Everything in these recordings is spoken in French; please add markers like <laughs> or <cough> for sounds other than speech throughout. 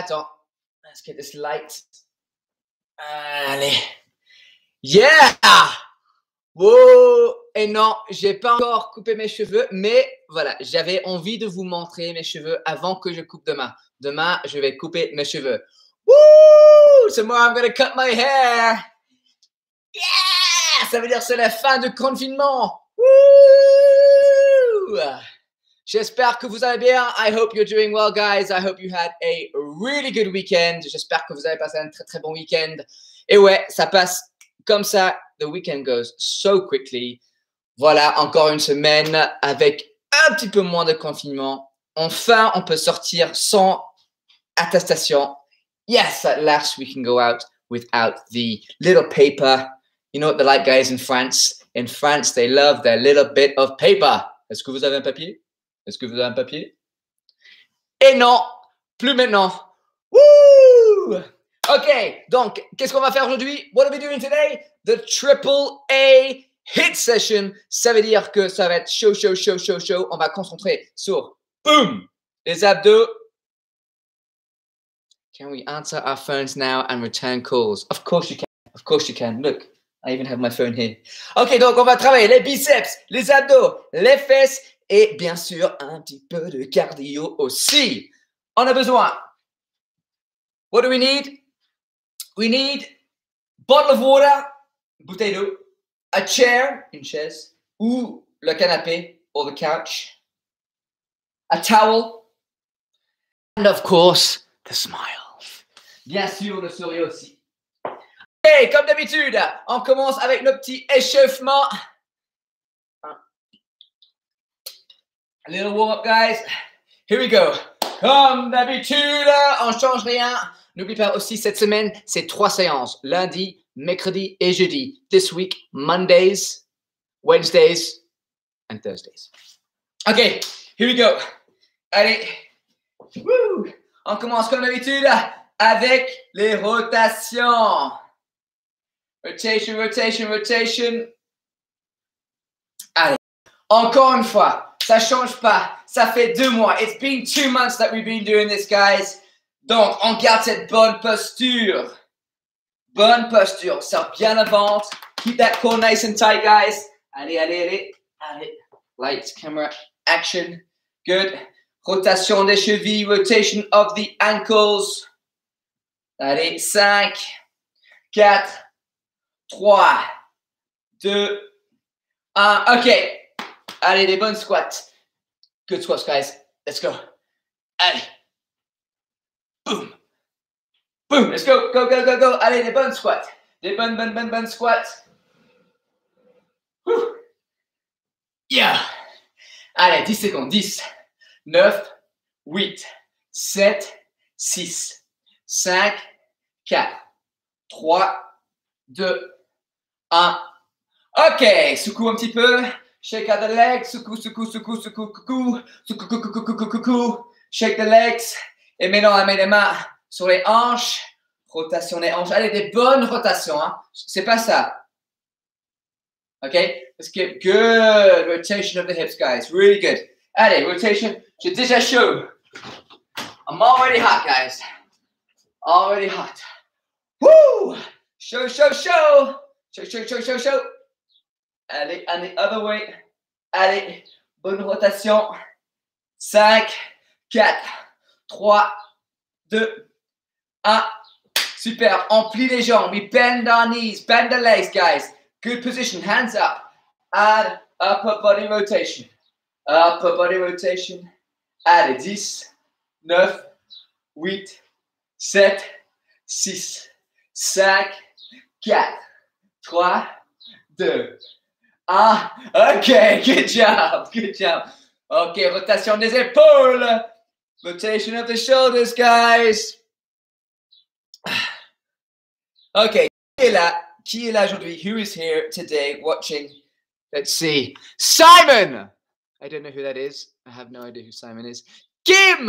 attends. Let's get this light. Allez. Yeah! Wow! Et non, j'ai pas encore coupé mes cheveux, mais voilà, j'avais envie de vous montrer mes cheveux avant que je coupe demain. Demain, je vais couper mes cheveux. Woo! Tomorrow I'm gonna cut my hair. Yeah! Ça veut dire c'est la fin du confinement. Woo! J'espère que vous allez bien. I hope you're doing well, guys. I hope you had a really good weekend. J'espère que vous avez passé un très très bon week-end. Et ouais, ça passe comme ça. The weekend goes so quickly. Voilà, encore une semaine avec un petit peu moins de confinement. Enfin, on peut sortir sans attestation. Yes, at last we can go out without the little paper. You know what the like guys in France? In France, they love their little bit of paper. Est-ce que vous avez un papier? Est-ce que vous avez un papier? Et non, plus maintenant. Woo! Ok, donc, qu'est-ce qu'on va faire aujourd'hui? What are we doing today? The triple A hit session. Ça veut dire que ça va être chaud, chaud, chaud, chaud, chaud. On va concentrer sur, boom, les abdos. Can we answer our phones now and return calls? Of course you can. Of course you can. Look, I even have my phone here. Ok, donc on va travailler les biceps, les abdos, les fesses et bien sûr un petit peu de cardio aussi. On a besoin. What do we need? We need bottle of water, bouteille d'eau, a chair, une chaise, ou le canapé, or the couch, a towel, and of course, the smile. Bien sûr, le sourire aussi. Et comme d'habitude, on commence avec le petit échauffement. Little warm up, guys. Here we go. Comme d'habitude, on change rien. N'oublie pas aussi, cette semaine, c'est trois séances. Lundi, mercredi et jeudi. This week, Mondays, Wednesdays and Thursdays. OK, here we go. Allez. Woo! On commence comme d'habitude avec les rotations. Rotation, rotation, rotation. Allez. Encore une fois. Ça change pas. Ça fait deux mois. It's been two months that we've been doing this, guys. Donc, on garde cette bonne posture. Bonne posture. Serre bien la ventre. Keep that core nice and tight, guys. Allez, allez, allez. Allez. Lights, camera, action. Good. Rotation des chevilles. Rotation of the ankles. Allez, 5, 4, 3, 2, 1. OK. Allez, des bonnes squats. Good squats, guys. Let's go. Allez. Boom. Boom. Let's go. Go, go, go, go. Allez, des bonnes squats. Des bonnes, bonnes, bonnes, bonnes squats. Yeah. Allez, 10 secondes. 10, 9, 8, 7, 6, 5, 4, 3, 2, 1. OK. Secoue un petit peu. Shake out the legs, secoue, secoue, secoue, secoue, coucou, secoue, coucou, coucou, coucou, coucou. Shake the legs. Et maintenant, met les mains sur les hanches. Rotation des hanches. Allez, des bonnes rotations. Hein. C'est pas ça. OK? Let's get good rotation of the hips, guys. Really good. Allez, rotation. J'ai déjà chaud. I'm already hot, guys. Already hot. Woo! Show, show, show. Show, show, show, show, show. Allez, the other way. Allez, bonne rotation. 5, 4, 3, 2, 1. Super. On plie les jambes. We bend our knees. Bend the legs, guys. Good position. Hands up. Add upper body rotation. Upper body rotation. Allez, 10, 9, 8, 7, 6, 5, 4, 3, 2, Ah, ok, <laughs> good job, good job. Ok, rotation des épaules. Rotation of the shoulders, guys. Ok, qui est là? Qui est là aujourd'hui? Who is here today watching? Let's see. Simon! I don't know who that is. I have no idea who Simon is. Kim!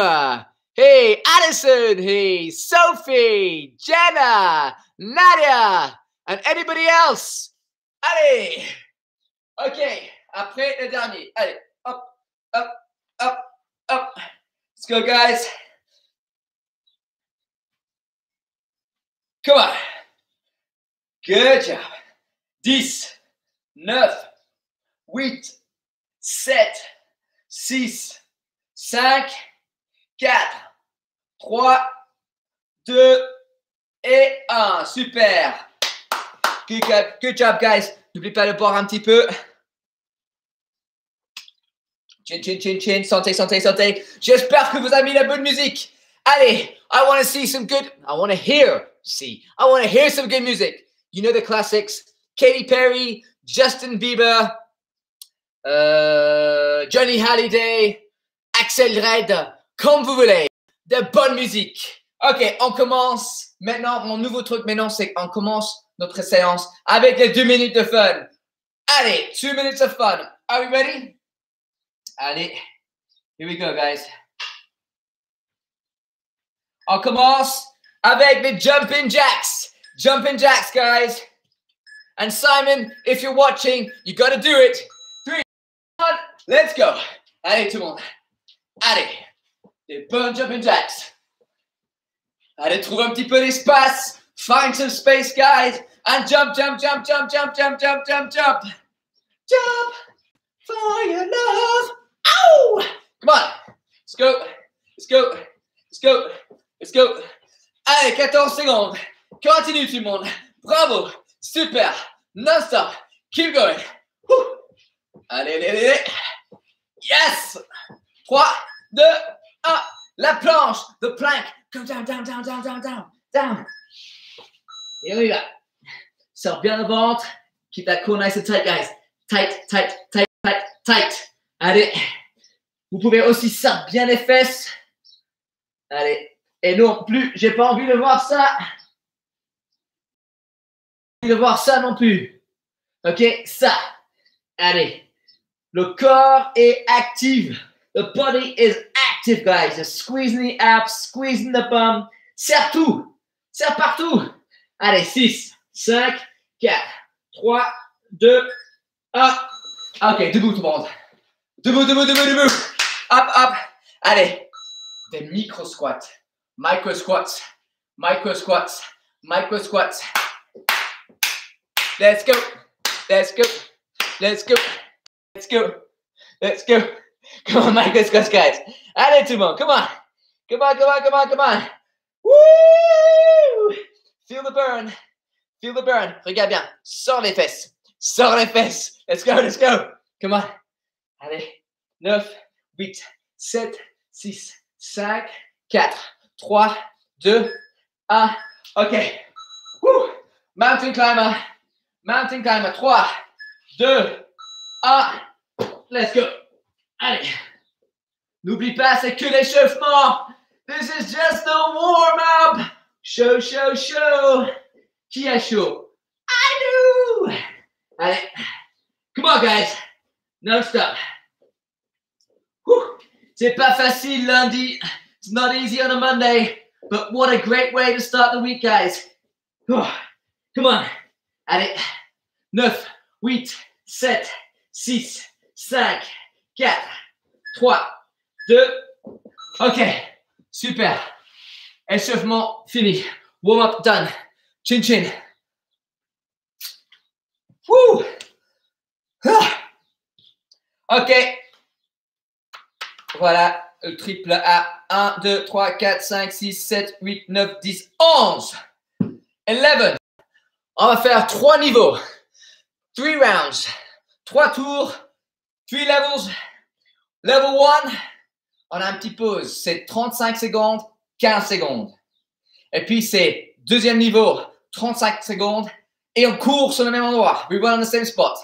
Hey, Addison! Hey, Sophie! Jenna! Nadia! And anybody else? Allez! Ok, après le dernier. Allez, hop, hop, hop, hop. Let's go, guys. Come on. Good job. 10, 9, 8, 7, 6, 5, 4, 3, 2 et 1. Super. Good job, good job guys. N'oubliez pas de boire un petit peu. Chin, chin, chin, chin. Santé, santé, santé. J'espère que vous avez mis la bonne musique. Allez, I want to see some good. I want to hear. See, I want to hear some good music. You know the classics: Katy Perry, Justin Bieber, uh, Johnny Halliday, Axel Red, comme vous voulez. De bonne musique. Ok, on commence maintenant. Mon nouveau truc maintenant, c'est qu'on commence notre séance avec les deux minutes de fun. Allez, two minutes of fun. Are we ready? Allez, here we go, guys. Oh, on commence avec the jumping jacks. Jumping jacks, guys. And Simon, if you're watching, you got to do it. Three, one, let's go. Allez, tout le monde. Allez, des bons jumping jacks. Allez, trouve un petit peu d'espace. Find some space, guys. And jump, jump, jump, jump, jump, jump, jump, jump, jump. Jump for your love. Ow! Come on. Let's go. Let's go. Let's go. Let's go. Allez, 14 secondes. Continue tout le monde. Bravo. Super. Non-stop. Keep going. Whew. Allez, allez, allez. Yes. 3, 2, 1. La planche. The plank. Go down, down, down, down, down, down. Down. Et on y va. Sors bien le ventre. Keep that core nice and tight, guys. Tight, tight, tight, tight, tight. Allez. Vous pouvez aussi sortir bien les fesses. Allez. Et non plus, j'ai pas envie de voir ça. de voir ça non plus. Ok, ça. Allez. Le corps est actif. The body is active, guys. Squeezing the abs, squeezing the bum. Serre tout. Serre partout. Allez, 6, 5, 4, 3, 2, 1. Ok, debout tout le monde. Debout, debout, debout, debout. Hop, up. Allez. Des micro squats. Micro squats. Micro squats. Micro squats. Let's go. Let's go. Let's go. Let's go. Let's go. Come on, micro squats, guys. Allez, tout le monde. Come on. Come on, come on, come on, come on. Woo! Feel the burn. Feel the burn. Regarde bien. Sors les fesses. Sors les fesses. Let's go, let's go. Come on. Allez. 9, 8, 7, 6, 5, 4, 3, 2, 1. OK. Woo. Mountain climber. Mountain climber. 3, 2, 1. Let's go. Allez. N'oublie pas, c'est que l'échauffement. This is just the warm-up. Show, show, show. Qui a chaud? I do. Allez. Come on, guys. Non-stop. C'est pas facile lundi. It's not easy on a Monday. But what a great way to start the week, guys. Oh, come on. Allez. 9, 8, 7, 6, 5, 4, 3, 2. OK. Super. Échauffement fini. Warm up done. Chin chin. Woo. Ah. OK. Voilà le triple A. 1, 2, 3, 4, 5, 6, 7, 8, 9, 10, 11. 11. On va faire trois niveaux. Three rounds. Trois tours. Three levels. Level 1. On a un petit pause. C'est 35 secondes, 15 secondes. Et puis c'est deuxième niveau, 35 secondes. Et on court sur le même endroit. We run on the same spot.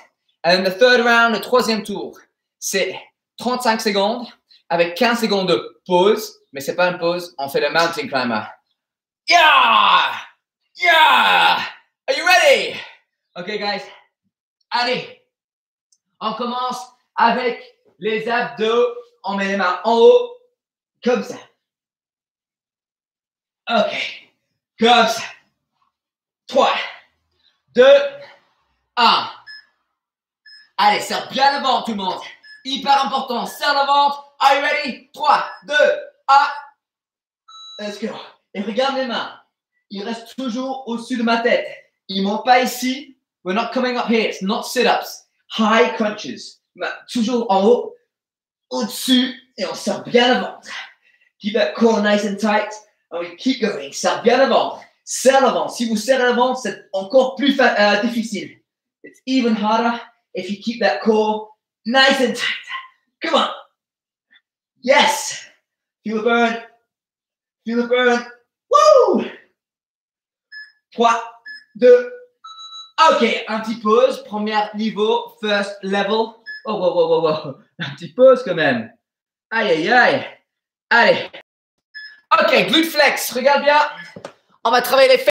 And the third round, le troisième tour, c'est 35 secondes avec 15 secondes de pause. Mais c'est pas une pause, on fait le mountain climber. Yeah! Yeah! Are you ready? Okay, guys. Allez. On commence avec les abdos. On met les mains en haut, comme ça. OK. Comme ça. 3, 2, 1. Allez, serre bien ventre, tout le monde. Hyper important. Serre le ventre. Are you ready? 3, 2, 1. Let's go. Et regarde les mains. il reste toujours au-dessus de ma tête. Il ne monte pas ici. We're not coming up here. It's not sit-ups. High crunches. Toujours en haut, au-dessus, et on sort bien le ventre. Keep that core nice and tight. And we keep going. Serre bien le ventre. Serre le ventre. Si vous serrez le ventre, c'est encore plus euh, difficile. It's even harder if you keep that core nice and tight. Come on. Yes. Feel the burn. Feel the burn. Woo! 3, 2, OK, un petit pause. Premier niveau, first level. Oh, wow, wow, wow, wow. Un petit pause quand même. Aïe, aïe, aïe. Allez. OK, glute flex. Regarde bien. On va travailler les fesses.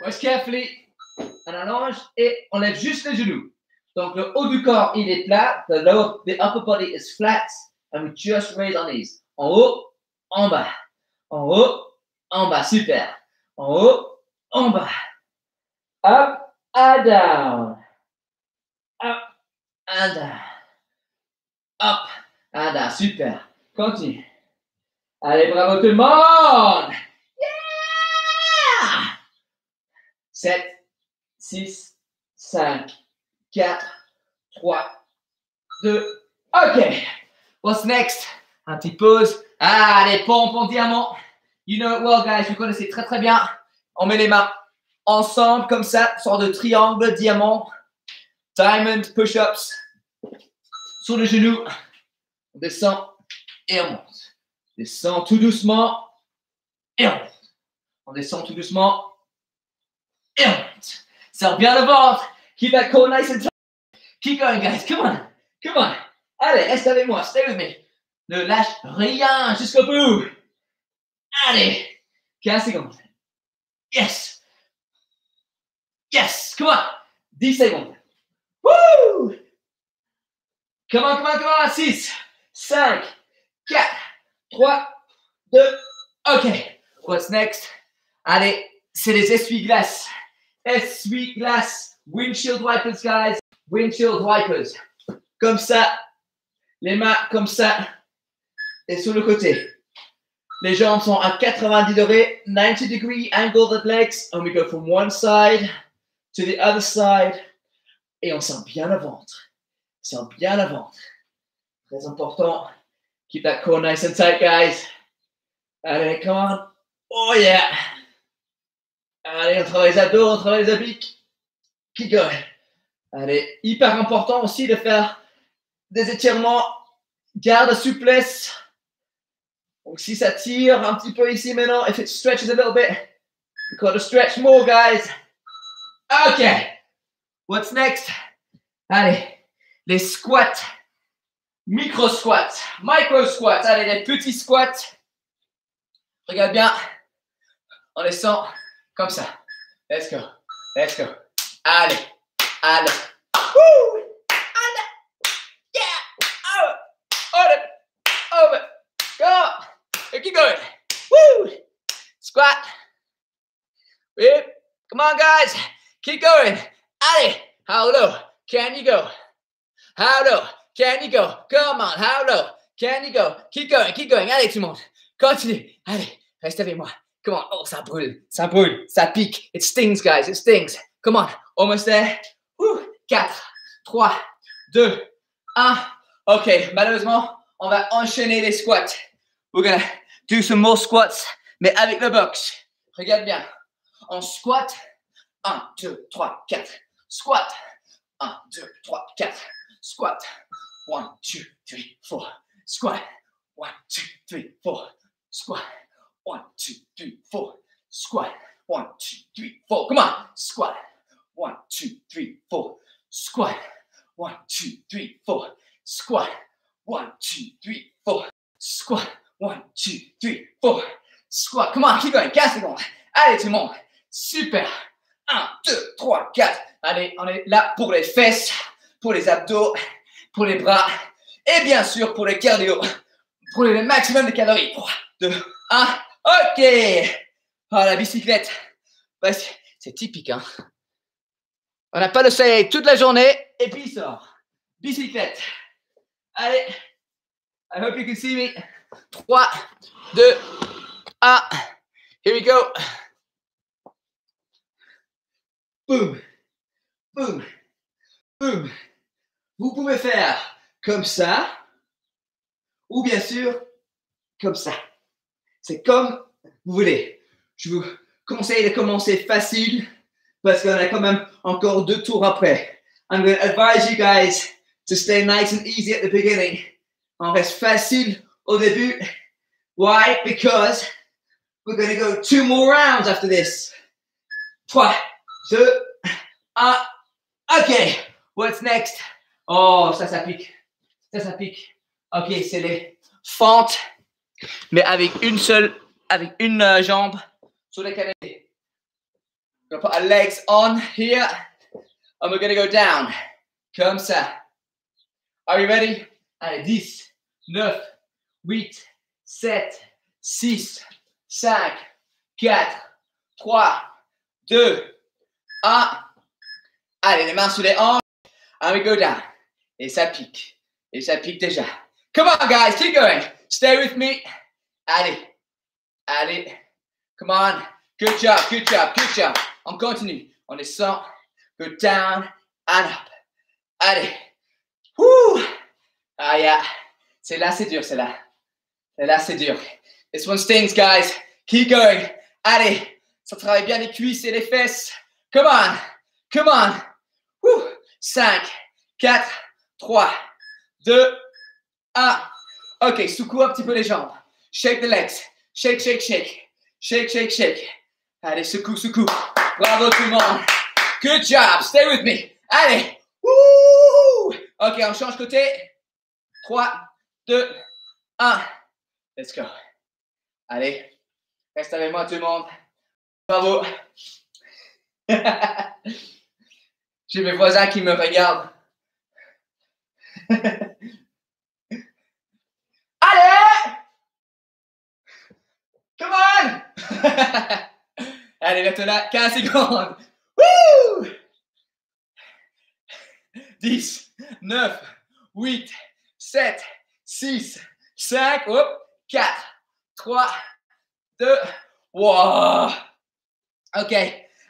Watch carefully. On allonge et on lève juste les genoux. Donc, le haut du corps, il est plat. The, upper body is flat. And we just raise our knees. En haut, en bas. En haut, en bas. Super. En haut, en bas. Up and down. Up and down. Up and down. Super. Continue. Allez, bravo tout le monde. Yeah! 7, 6, 5, 4, 3, 2. OK. What's next? Un petit pause. Allez, pompe en diamant. You know it well, guys. Vous connaissez très très bien. On met les mains ensemble comme ça, sorte de triangle, diamant, diamond, push-ups, sur les genoux. On descend et on monte. On descend tout doucement et on monte. On descend tout doucement et on monte. Serre bien le ventre. Keep that core nice and tight. Keep going, guys. Come on. Come on. Allez, reste avec moi. Stay with me. Ne lâche rien jusqu'au bout. Allez. 15 secondes. Yes. Yes. Come on. 10 secondes. Woo! Come on, come on, come on. 6, 5, 4, 3, 2. OK. What's next? Allez, c'est les essuie-glaces. Essuie-glaces. Windshield wipers, guys. Windshield wipers. Comme ça. Les mains comme ça. Et sur le côté. Les jambes sont à 90 degrés, 90 degree angle the legs, and we go from one side to the other side, et on sent bien le ventre. On sent bien le ventre. Très important. Keep that core nice and tight, guys. Allez, come on. Oh yeah. Allez, on travaille les abdos, on travaille les abdos. Keep going. Allez, hyper important aussi de faire des étirements. Garde souplesse. Donc si ça tire un petit peu ici maintenant, if it stretches a little bit, you got to stretch more, guys. Okay. What's next? Allez, les squats. Micro squats, micro squats. Allez, les petits squats. Regarde bien. On descend comme ça. Let's go. Let's go. Allez. Allez. Woo! Allez. Yeah. Over. Over. Over. Go. keep going. Woo! Squat. Whip. Come on, guys. Keep going. Allez. How low can you go? How low can you go? Come on. How low can you go? Keep going. Keep going. Allez, tout le monde. Continue. Allez. Reste avec moi. Come on. Oh, ça brûle. Ça brûle. Ça pique. It stings, guys. It stings. Come on. Almost there. Woo. 4, 3, 2, 1. OK. Malheureusement, on va enchaîner les squats. We're gonna do some more squats, mais avec le box. Regarde bien. On squat. 1, 2, 3, 4. Squat. 1, 2, 3, 4. Squat. 1, 2, 3, 4. Squat. 1, 2, 3, 4. Squat. 1, 2, 3, 4. Squat. 1, 2, 3, 4. Come on. Squat. 1, 2, 3, 4. Squat. 1, 2, 3, 4. Squat. 1, 2, 3, 4. Squat. One, two, three, four. Squat. Come on, keep going. 15 secondes. Allez, tout le monde. Super. 1, 2, 3, 4. Allez, on est là pour les fesses, pour les abdos, pour les bras et bien sûr pour les cardio. Pour le maximum de calories. 3, 2, 1. OK. Oh, la bicyclette. C'est typique, hein. On n'a pas le soleil toute la journée et puis il sort. Bicyclette. Allez. I hope you can see me. 3, 2, 1. Here we go. boum, boum, boum. Vous pouvez faire comme ça, ou bien sûr, comme ça. C'est comme vous voulez. Je vous conseille de commencer facile parce qu'on a quand même encore deux tours après. I'm going to advise you guys to stay nice and easy at the beginning. On reste facile au début. Why? Because we're going to go two more rounds after this. 3, 2, 1. OK. What's next? Oh, ça, ça pique. Ça, ça pique. OK, c'est les fentes, mais avec une seule, avec une euh, jambe sur le canapé. To put our legs on here, and we're going to go down. Comme ça. Are you ready? Allez, 10, 9, 8, 7, 6, 5, 4, 3, 2, 1. Allez, les mains sous les hanches. And we go down. Et ça pique. Et ça pique déjà. Come on, guys, keep going. Stay with me. Allez. Allez. Come on. Good job, good job, good job. On continue. On descend. Go down and up. Allez. Woo. Ah, yeah. C'est là, c'est dur, c'est là. C'est là, c'est dur. This one stings, guys. Keep going. Allez. Ça travaille bien les cuisses et les fesses. Come on. Come on. Woo. 5, 4, 3, 2, 1. OK, secoue un petit peu les jambes. Shake the legs. Shake, shake, shake. Shake, shake, shake. Allez, secoue, secoue. Bravo tout le monde. Good job. Stay with me. Allez. Woo! OK, on change côté. 3, 2, 1. Let's go. Allez. Reste avec moi tout le monde. Bravo. <laughs> J'ai mes voisins qui me regardent. <laughs> Allez! Come on! <laughs> Allez, maintenant là, 15 secondes. Woo! 10, 9, 8, 7, 6, 5, 4, 3, 2, wow! OK.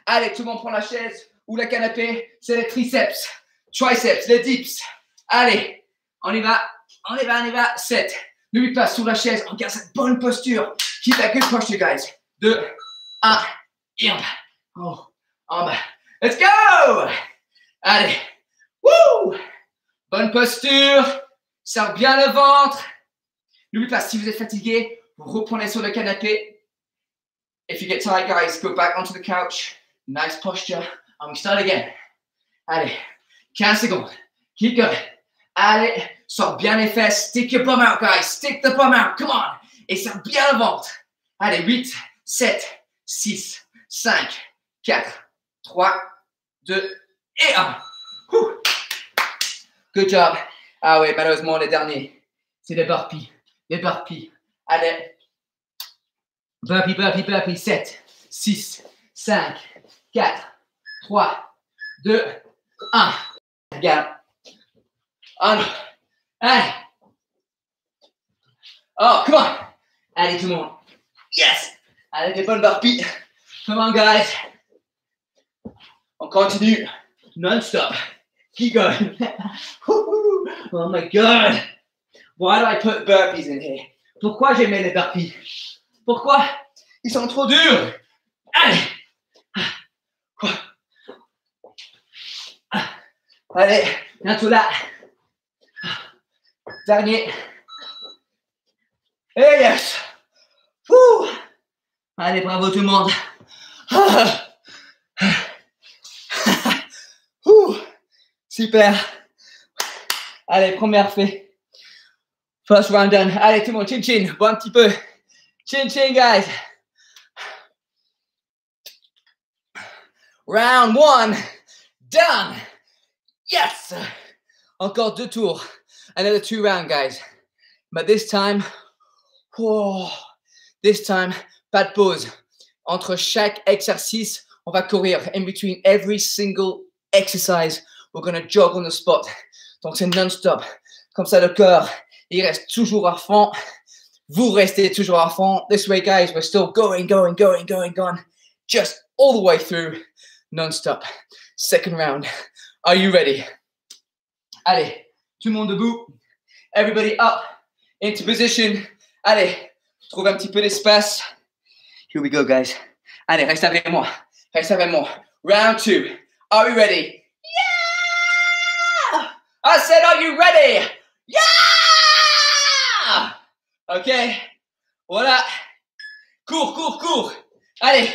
Allez, tout le monde prend la chaise ou le canapé. C'est les triceps, triceps, les dips. Allez, on y va, on y va, on y va. 7. N'oublie pas, sous la chaise, on garde cette bonne posture. Keep that good posture, guys. 2, 1, et en bas. Oh, en bas. Let's go! Allez. Woo! Bonne posture. Serre bien le ventre. N'oublie pas, si vous êtes fatigué, vous reprenez sur le canapé. If you get tired, guys, go back onto the couch. Nice posture. And we start again. Allez, 15 secondes. Keep going. Allez, sors bien les fesses. Stick your bum out, guys. Stick the bum out. Come on. Et serre bien le ventre. Allez, 8, 7, 6, 5, 4, 3, 2 et 1. Good job. Ah oui, malheureusement, les derniers, c'est les burpees. Les burpees. Allez. Burpee, burpee, burpee. 7, 6, 5, 4, 3, 2, 1. Regarde. Un. Allez. Oh, come on. Allez, tout le monde. Yes. Allez, des bonnes burpees. Come on, guys. On continue. Non-stop. Keep going. <laughs> oh my God. Why do I put burpees in here? Pourquoi j'ai mis les burpees? Pourquoi? Ils sont trop durs? Allez. Allez, bientôt là. Dernier. Et yes. Allez, bravo tout le monde. <sighs> Super. Allez, première fait. First round done. Allez, tout le monde, chin chin. Bon un petit peu. Chin chin, guys. Round one. Done. Yes. Encore deux tours. Another two round, guys. But this time, oh, this time, pas de pause. Entre chaque exercice, on va courir. In between every single exercise, we're going to jog on the spot. Donc c'est non-stop. Comme ça, le cœur, il reste toujours à fond. Vous restez toujours à fond. This way, guys, we're still going, going, going, going, going. Just all the way through. non-stop. Second round. Are you ready? Allez, tout le monde debout. Everybody up into position. Allez, trouve un petit peu d'espace. Here we go, guys. Allez, reste avec moi. Reste avec moi. Round two. Are you ready? Yeah! I said, are you ready? Yeah! OK. Voilà. Cours, cours, cours. Allez.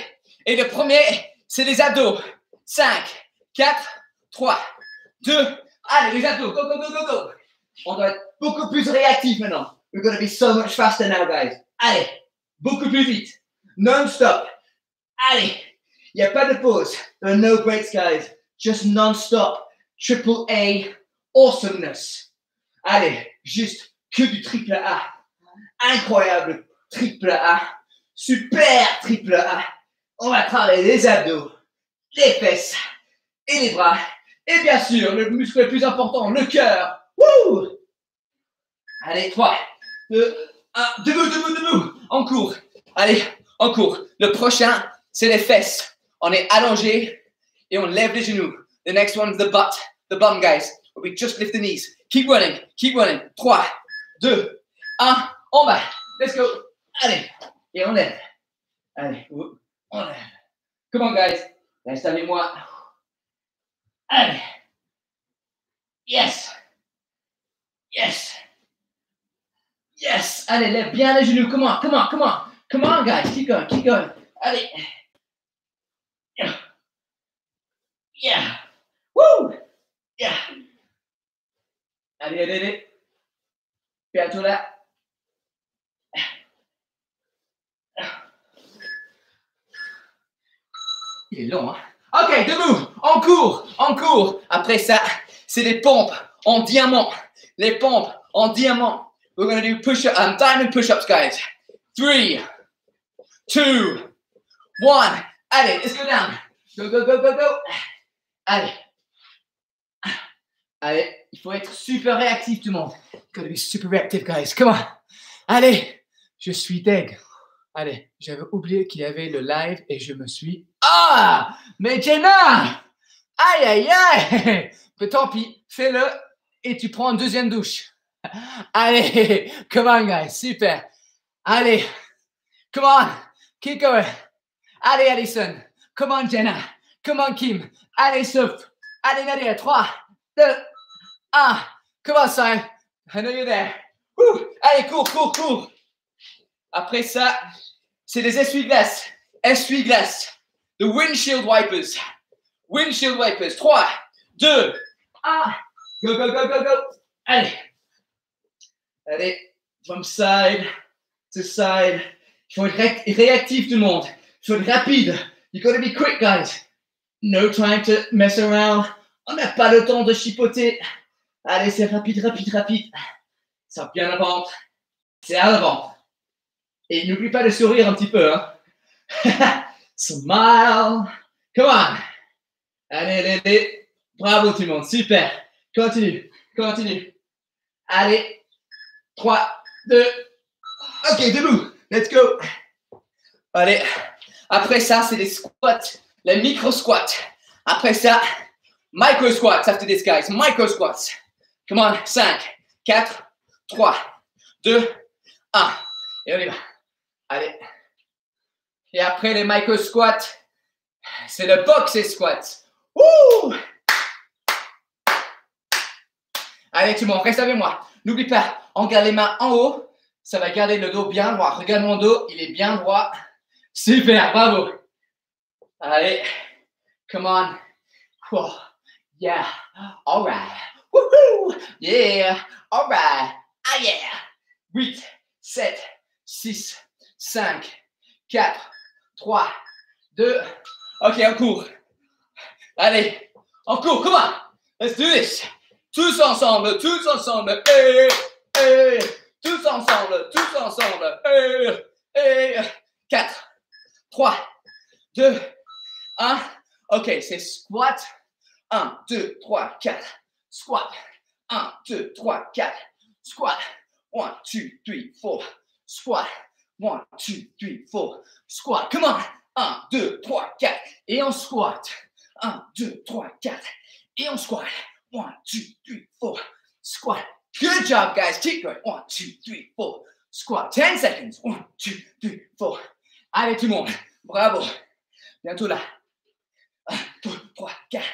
Et le premier, c'est les abdos. 5, 4, 3, 2. Allez, les abdos. Go, go, go, go, go. On doit être beaucoup plus réactif maintenant. We're going to be so much faster now, guys. Allez. Beaucoup plus vite. Non-stop. Allez. Il n'y a pas de pause. There are no breaks, guys. Just non-stop. Triple A awesomeness. Allez. Juste que du triple A. Incroyable triple A. Super triple A. On va travailler les abdos, les fesses et les bras. Et bien sûr, le muscle le plus important, le cœur. Wouh Allez, 3, 2, 1, debout, debout, debout. En cours. Allez, en cours. Le prochain, c'est les fesses. On est allongé et on lève les genoux. The next one is the butt, the bum, guys. We just lift the knees. Keep running, keep running. 3, 2, 1, on va. Let's go. Allez, et on lève. Allez, on lève. Come on, guys. Reste avec moi. Allez. Yes. Yes. Yes. Allez, lève bien les genoux. Come on, come on, come on. Come on, guys. Keep going, keep going. Allez. Yeah. Yeah. Woo. Yeah. Allez, allez, allez. Bientôt là. Il est long, hein? Ok, debout, en cours, en cours. Après ça, c'est les pompes en diamant. Les pompes en diamant. We're going to do push-up, um, diamond push-ups, guys. Three, two, one. Allez, let's go down. Go, go, go, go, go. Allez. Allez, il faut être super réactif, tout le monde. Gotta be super reactive, guys. Come on. Allez, je suis deg. Allez, j'avais oublié qu'il y avait le live et je me suis. Ah Mais Jenna Aïe, aïe, aïe Mais tant pis, fais-le et tu prends une deuxième douche. Allez, <laughs> come on, guys, super. Allez, come on, keep going. Allez, Alison. Come on, Jenna. Come on, Kim. Allez, souffle. Allez, Nadia. 3, 2, 1. Come on, Simon. I know you're there. Allez, cours, cours, cours. Après ça, c'est les essuie-glaces. Essuie-glaces. The windshield wipers. Windshield wipers. 3, 2, 1. Go, go, go, go, go. Allez. Allez. From side to side. Il faut être réactif, tout le monde. Il faut être rapide. You gotta be quick, guys. No time to mess around. On n'a pas le temps de chipoter. Allez, c'est rapide, rapide, rapide. Ça bien le ventre. C'est à l'avant. Et n'oublie pas de sourire un petit peu. Hein? <laughs> Smile. Come on. Allez, allez, allez. Bravo tout le monde. Super. Continue. Continue. Allez. 3, 2. Ok, debout. Let's go. Allez. Après ça, c'est les squats. Les micro squats. Après ça, micro squats after this, guys. Micro squats. Come on. 5, 4, 3, 2, 1. Et on y va. Allez. Et après les micro squats, c'est le box et. Ouh! Allez, tout le monde, reste avec moi. N'oublie pas, on garde les mains en haut. Ça va garder le dos bien droit. Regarde mon dos, il est bien droit. Super, bravo. Allez, come on. Oh, yeah, all right. Woohoo! Yeah, all right. Ah yeah. 8, 7, 6, 5, 4, 3, 2. Ok, en cours. Allez, en cours, come on. Let's do this. Tous ensemble, tous ensemble. Hey, hey. Tous ensemble, tous ensemble. Hey, hey. 4, 3, 2, 1. Ok, c'est squat. 1, 2, 3, 4. Squat. 1, 2, 3, 4. Squat. 1, 2, 3, 4. Squat. 1, 2, 3, 4. Squat. Come on. 1, 2, 3, 4. Et on squat. 1, 2, 3, 4. Et on squat. 1, 2, 3, 4. Squat. Good job, guys. Keep going. 1, 2, 3, 4. Squat. 10 seconds. 1, 2, 3, 4. Allez, tout le monde. Bravo. Bientôt là. 1, 2, 3, 4.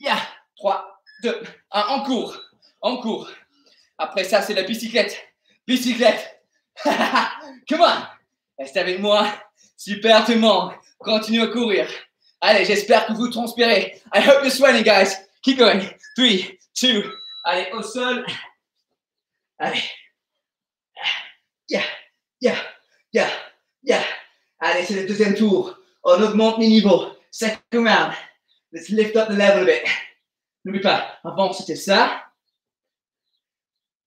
Yeah. 3, 2, 1. En cours. En cours. Après ça, c'est la bicyclette. Bicyclette. <laughs> Come on. Restez avec moi. Super tout le monde. Continue à courir. Allez, j'espère que vous transpirez. I hope you're sweating, guys. Keep going. 3, 2. Allez, au sol. Allez. Yeah, yeah, yeah, yeah. Allez, c'est le deuxième tour. On augmente les niveaux. Second round. Let's lift up the level a bit. N'oublie pas, avant c'était ça.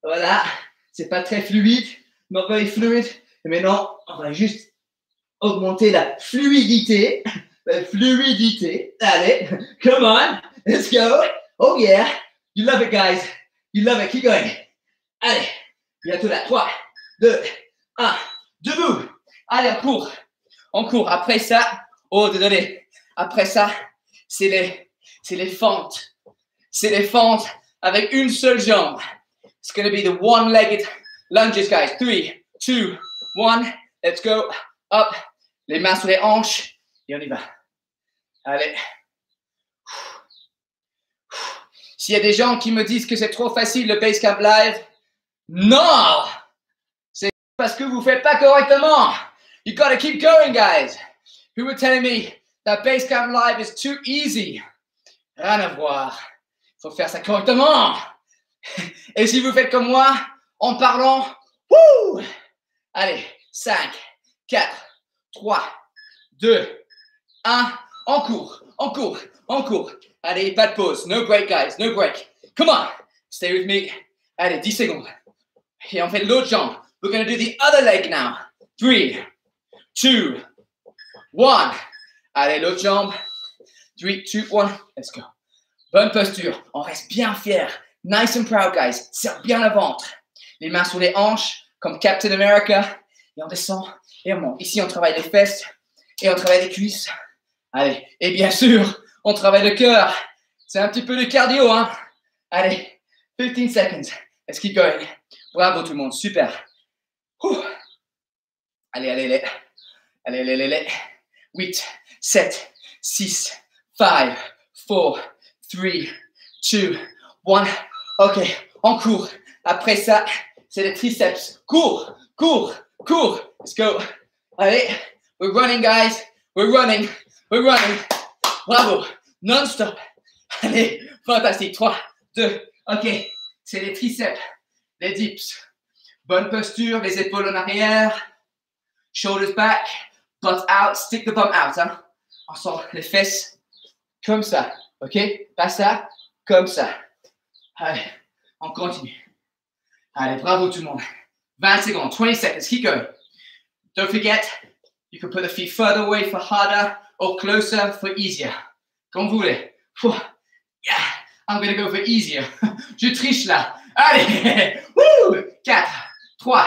Voilà. C'est pas très fluide. Not very fluid. Et maintenant, on va juste augmenter la fluidité. La fluidité. Allez, come on. Let's go. Oh yeah. You love it, guys. You love it. Keep going. Allez. Bientôt là. 3, 2, 1. Debout. Allez, on court. On court. Après ça, oh, désolé. Après ça, c'est les, c'est les fentes. C'est les fentes avec une seule jambe. It's going be the one-legged lunges, guys. 3, 2, 1. Let's go. Up. Les mains sur les hanches. Et on y va. Allez. S'il y a des gens qui me disent que c'est trop facile le Basecamp Live, non! C'est parce que vous faites pas correctement. You gotta keep going, guys. Who were telling me that Basecamp Live is too easy? Rien à voir. Faut faire ça correctement. <laughs> Et si vous faites comme moi, en parlant, wouh! Allez, 5, 4, 3, 2, 1, en cours, en cours, en cours. Allez, pas de pause. No break, guys. No break. Come on. Stay with me. Allez, 10 secondes. Et on fait l'autre jambe. We're going to do the other leg now. 3, 2, 1. Allez, l'autre jambe. 3, 2, 1. Let's go. Bonne posture. On reste bien fier. Nice and proud, guys. Serre bien le ventre. Les mains sur les hanches, comme Captain America. Et on descend et on monte. Ici, on travaille les fesses et on travaille les cuisses. Allez. Et bien sûr, on travaille le cœur. C'est un petit peu de cardio, hein. Allez, 15 seconds. Let's keep going. Bravo tout le monde, super. Allez, allez, allez. Allez, allez, allez, 8, 7, 6, 5, 4, 3, 2, 1. Ok, on court. Après ça, c'est les triceps. Cours, cours, cours. Let's go. Allez, we're running, guys. We're running, we're running. Bravo, non-stop. Allez, fantastique. 3, 2, ok. C'est les triceps, les dips. Bonne posture, les épaules en arrière. Shoulders back, butt out, stick the bum out. Hein. On sort les fesses comme ça. Ok? Pas ça, comme ça. Allez, on continue. Allez, bravo tout le monde. 20 secondes, 20 seconds, keep going. Don't forget, you can put the feet further away for harder or closer for easier. Comme vous voulez. Yeah, I'm gonna go for easier. <laughs> Je triche là. Allez, 4, 3,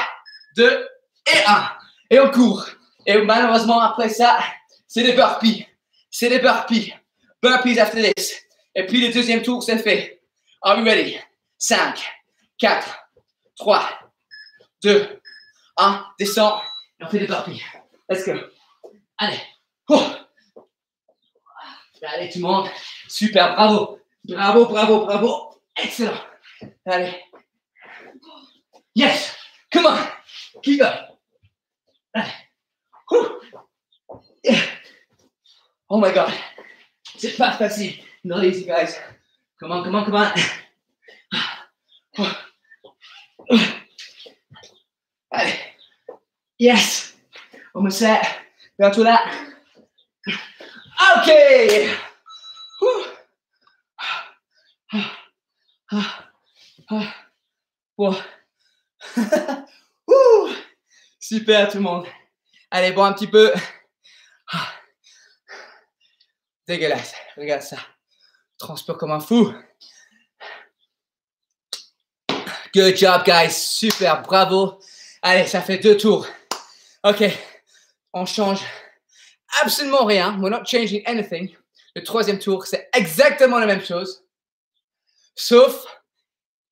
2 et 1. Et on court. Et malheureusement, après ça, c'est des burpees. C'est des burpees. Burpees after this. Et puis le deuxième tour, c'est fait. Are you ready? 5, 4, 3, 2, 1. Descends. Et on fait des burpees. Let's go. Allez. Allez, tout le monde. Super, bravo. Bravo, bravo, bravo. Excellent. Allez. Yes. Come on. Keep. Allez. Yeah. Oh my God. C'est pas facile. Not easy, guys. Come on, come on, come on. Allez. Yes. Me set. Bientôt là. OK. <laughs> Super tout le monde. Allez, bon un petit peu. Dégueulasse. Regarde ça. Transpire comme un fou. Good job, guys. Super, bravo. Allez, ça fait deux tours. OK. On change absolument rien. We're not changing anything. Le troisième tour, c'est exactement la même chose. Sauf,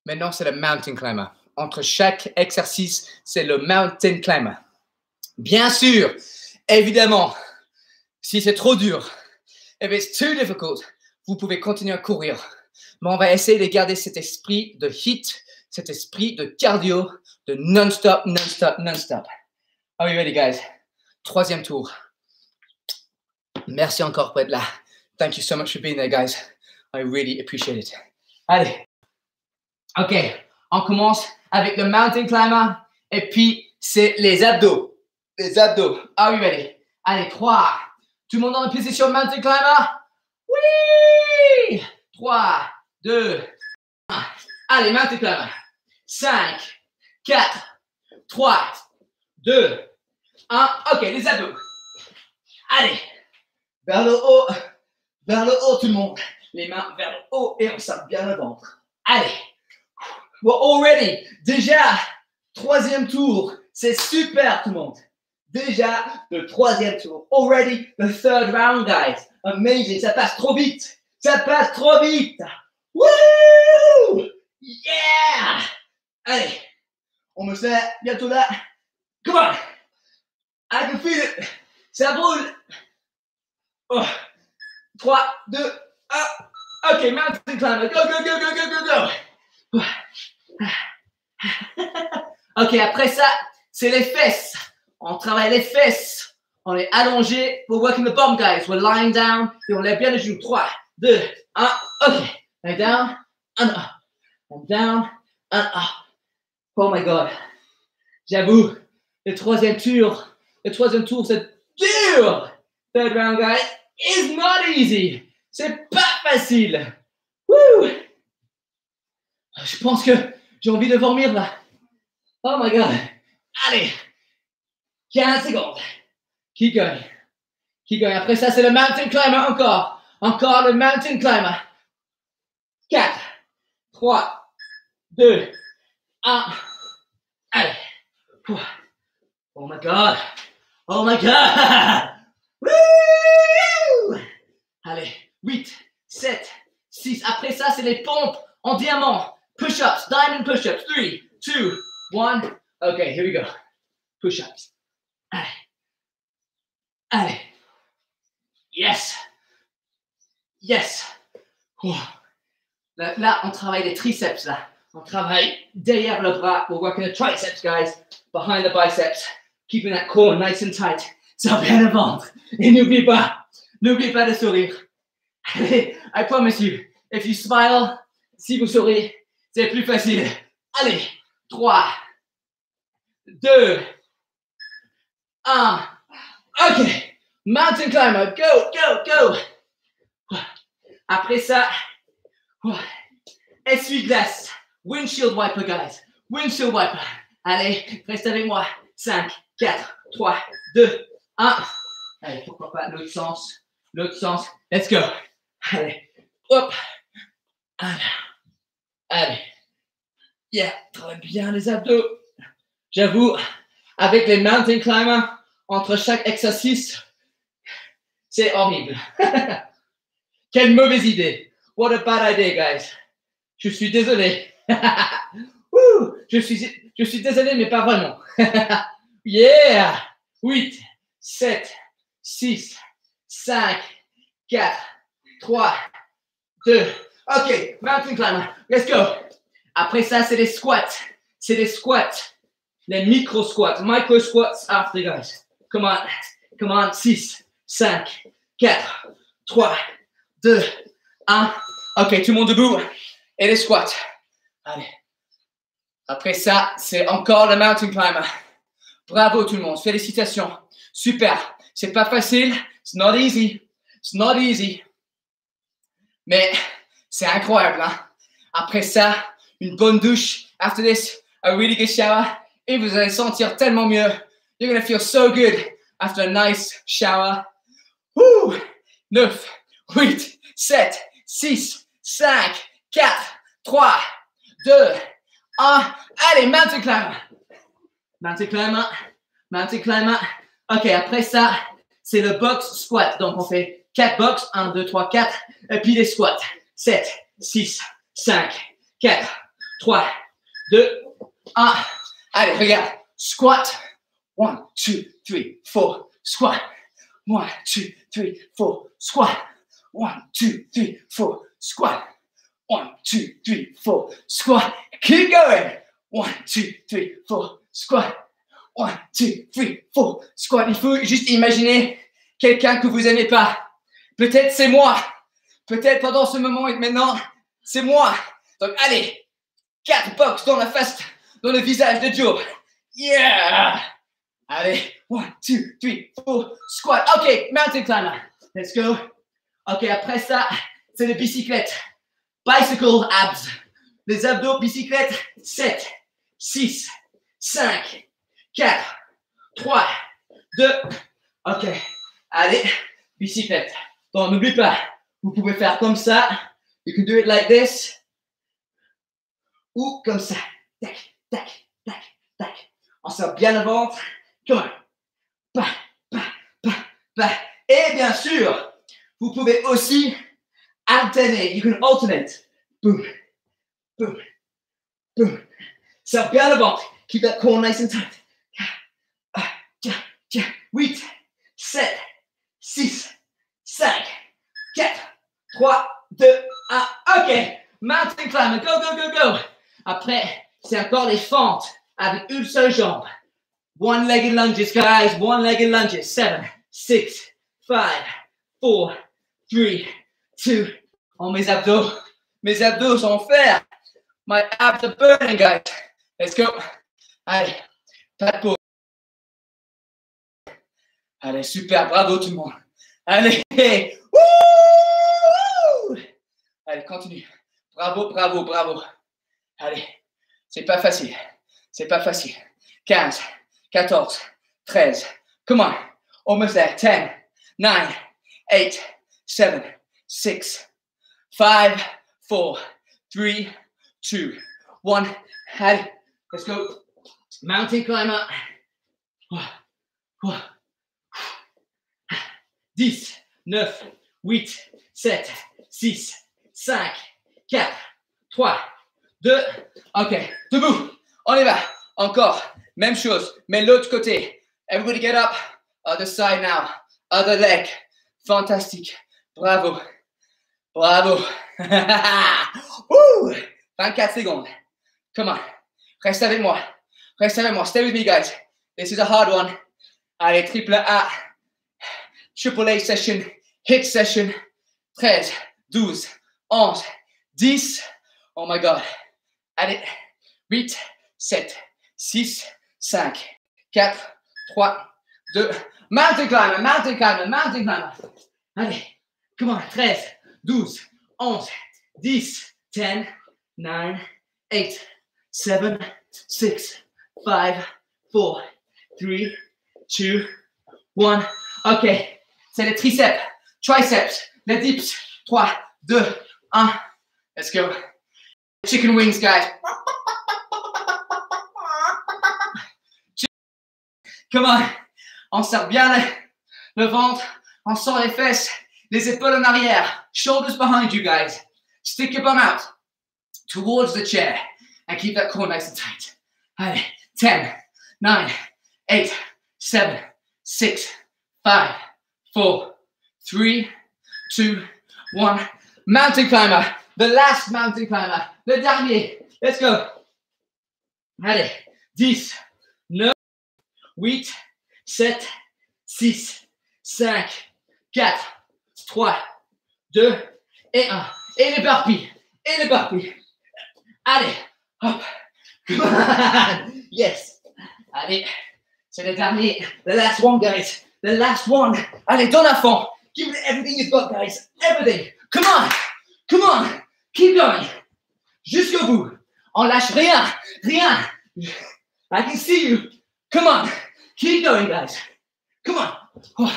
maintenant, c'est le mountain climber. Entre chaque exercice, c'est le mountain climber. Bien sûr, évidemment, si c'est trop dur, if it's too difficult, vous pouvez continuer à courir. Mais on va essayer de garder cet esprit de hit, cet esprit de cardio, de non-stop, non-stop, non-stop. Are you ready, guys? Troisième tour. Merci encore pour être là. Thank you so much for being there, guys. I really appreciate it. Allez. OK. On commence avec le mountain climber et puis c'est les abdos. Les abdos. Are you ready? Allez, 3. Tout le monde en position mountain climber? Oui! 3, 2, 1. Allez, mountain climber. 5, 4, 3, 2, 1. OK, les abdos. Allez. Vers le haut. Vers le haut, tout le monde. Les mains vers le haut et on sort bien le ventre. Allez. We're all ready. Déjà, troisième tour. C'est super, tout le monde. Déjà, le troisième tour. Already the third round, guys. Amazing. Ça passe trop vite. Ça passe trop vite. Woo! Yeah! Allez. On me fait bientôt là. Come on. I can feel it. Ça brûle. Oh. 3, 2, 1. Ok, mountain climber. Go, go, go, go, go, go, go. ok, après ça, c'est les fesses. On travaille les fesses. On est allongé. We're working the bum, guys. We're lying down. Et on lève bien les genoux. 3, 2, 1. Ok. Lay down. Un up. And down. Un up. Oh my God. J'avoue, le troisième tour, le troisième tour, c'est dur. Third round, guys, is not easy. C'est pas facile. Woo! Je pense que j'ai envie de vomir là. Oh my God. Allez. 15 secondes. Keep going. Keep going. Après ça, c'est le mountain climber encore. Encore le mountain climber. 4, 3, 2, 1. Allez. Oh my God. Oh my God. <laughs> Woo! Allez. 8, 7, 6. Après ça, c'est les pompes en diamant. Push-ups. Diamond push-ups. 3, 2, 1. Okay, here we go. Push-ups. Allez. Allez. Yes. Yes. Là, là, on travaille les triceps, là. On travaille derrière le bras. We're working the triceps, guys. Behind the biceps. Keeping that core nice and tight. Ça bien le ventre. Et n'oublie pas, n'oublie pas de sourire. I promise you, if you smile, si vous souriez, c'est plus facile. Allez, 3, 2, 1. OK. Mountain climber. Go, go, go. Après ça, essuie-glace. Windshield wiper, guys. Windshield wiper. Allez, reste avec moi. 5, 4, 3, 2, 1. Allez, pourquoi pas? L'autre sens. L'autre sens. Let's go. Allez. Hop. Allez. Allez. Yeah, très bien les abdos. J'avoue, avec les mountain climbers, entre chaque exercice, c'est horrible. <laughs> Quelle mauvaise idée. What a bad idea, guys. Je suis désolé. <laughs> je, suis, je suis désolé, mais pas vraiment. <laughs> yeah. 8, 7, 6, 5, 4, 3, 2. OK, mountain climber. Let's go. Après ça, c'est les squats. C'est les squats. Les micro squats. Micro squats after, guys. Come on. Come on. 6, 5, 4, 3, 2, 1. OK, tout le monde debout. Et les squats. Allez. Après ça, c'est encore le mountain climber. Bravo tout le monde. Félicitations. Super. C'est pas facile. It's not easy. It's not easy. Mais c'est incroyable. Hein? Après ça, une bonne douche. After this, a really good shower. Et vous allez sentir tellement mieux. You're to feel so good after a nice shower. Woo! 9, 8, 7, 6, 5, 4, 3, 2, 1. Allez, mountain climber. Mountain climber. Mountain climber. OK, après ça, c'est le box squat. Donc, on fait 4 box. 1, 2, 3, 4. Et puis les squats. 7, 6, 5, 4, 3, 2, 1. Allez, regarde. Squat. 1, 2, 3, 4. Squat. 1, 2, 3, 4. Squat. 1, 2, 3, 4. Squat. 1, 2, 3, 4. Squat. Keep going. 1, 2, 3, 4. Squat. 1, 2, 3, 4. Squat. Il faut juste imaginer quelqu'un que vous n'aimez pas. Peut-être c'est moi. Peut-être pendant ce moment et maintenant, c'est moi. Donc allez, 4 box dans la face, dans le visage de Joe. Yeah! Allez, 1, 2, 3, 4, squat. Ok, mountain climber. Let's go. Ok, après ça, c'est les bicyclettes. Bicycle abs. Les abdos bicyclettes. 7, 6, 5, 4, 3, 2. Ok. Allez, bicyclette. Bon, n'oublie pas, vous pouvez faire comme ça. You can do it like this. Ou comme ça. Tac, tac, tac, tac. On sort bien le ventre. Come on. Et bien sûr, vous pouvez aussi alterner. You can alternate. Boom, boom, boom. Sort bien le ventre. Keep that core nice and tight. 8, 7, 6, 5, 4, 3, 2, 1. OK. Mountain climber. Go, go, go, go. Après, c'est encore les fentes avec une seule jambe. One-legged lunges, guys. One-legged lunges. Seven, six, five, four, three, two. Oh, mes abdos. Mes abdos sont fer. My abs are burning, guys. Let's go. Allez, pas de pause. Allez, super. Bravo tout le monde. Allez. Wouh! Allez, continue. Bravo, bravo, bravo. Allez, c'est pas facile. C'est pas facile. 15, 14, 13. Come on. Almost there. 10, 9, 8, 7, 6, 5, 4, 3, 2, 1. Allez, let's go. Mountain climber. 10, 9, 8, 7, 6, 5, 4, 3, 2. OK. Debout. On y va. Encore. Même chose. Mais l'autre côté. Everybody get up. Other side now. Other leg. Fantastique. Bravo. Bravo. <laughs> Woo! 24 secondes. Come on. Reste avec moi. Reste avec moi. Stay with me, guys. This is a hard one. Allez, triple A. Triple A session. Hit session. 13, 12, 11, 10. Oh my God. Allez, 8, 7, 6, 5, 4, 3, 2. Mountain climber, mountain climber, mountain climber. Allez, come on. 13, 12, 11, 10, 10, 9, 8, 7, 6, 5, 4, 3, 2, 1. OK. C'est les triceps, triceps, les dips. 3, 2, 1. Let's go. Chicken wings, guys. Come on. On serre bien le, le ventre. On sort les fesses. Les épaules en arrière. Shoulders behind you, guys. Stick your bum out towards the chair and keep that core nice and tight. Allez. 10, 9, 8, 7, 6, 5, 4, 3, 2, 1. Mountain climber. The last mountain climber. Le dernier. Let's go. Allez. 10, 9, 8, 7, 6, 5, 4, 3, 2 et 1. Et l'éparpille. Et l'éparpille. Allez. Hop. <laughs> Yes. Allez. C'est le dernier. The last one, guys. The last one. Allez, donne à fond. Give it everything you've got, guys. Everything. Come on. Come on. Keep going. Jusqu'au bout. On lâche rien. Rien. I can see you. Come on. Keep going, guys. Come on. Oh,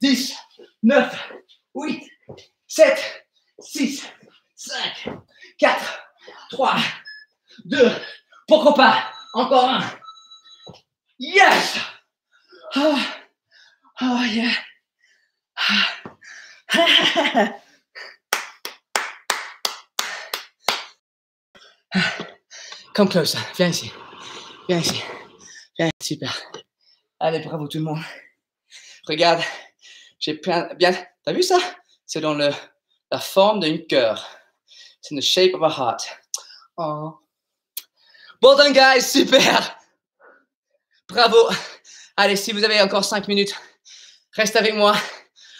10, 9, 8, 7, 6, 5, 4, 3, 2, pourquoi pas? Encore un. Yes! Oh, Oh, yeah. <sighs> Come closer. Viens ici. Viens ici. Viens, super. Allez, bravo tout le monde. Regarde, j'ai plein. bien. T'as vu ça? C'est dans le, la forme d'un cœur. C'est the shape of a heart. Oh. Bon done, guys. Super. Bravo. Allez, si vous avez encore 5 minutes reste avec moi.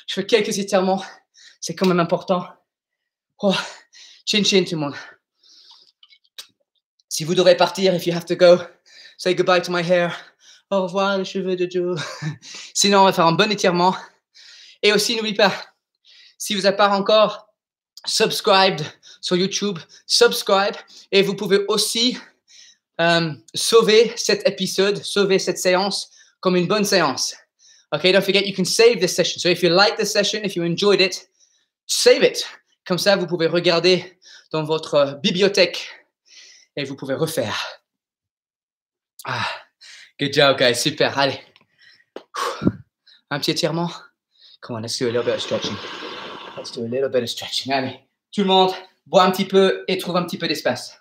Je fais quelques étirements. C'est quand même important. Oh, chin chin tout le monde. Si vous devrez partir, if you have to go, say goodbye to my hair. Au revoir les cheveux de Joe. <laughs> Sinon, on va faire un bon étirement. Et aussi, n'oublie pas, si vous n'êtes pas encore subscribed sur YouTube, subscribe. Et vous pouvez aussi euh, sauver cet épisode, sauver cette séance comme une bonne séance. Okay, don't forget, you can save this session. So if you like this session, if you enjoyed it, save it. Comme ça, vous pouvez regarder dans votre bibliothèque et vous pouvez refaire. Ah, good job, guys. Super. Allez. Un petit étirement. Come on, let's do a little bit of stretching. Let's do a little bit of stretching. Allez. Tout le monde, bois un petit peu et trouve un petit peu d'espace.